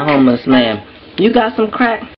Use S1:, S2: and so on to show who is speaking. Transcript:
S1: homeless man. You got some crack?